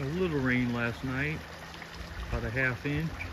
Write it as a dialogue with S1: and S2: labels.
S1: A little rain last night, about a half inch.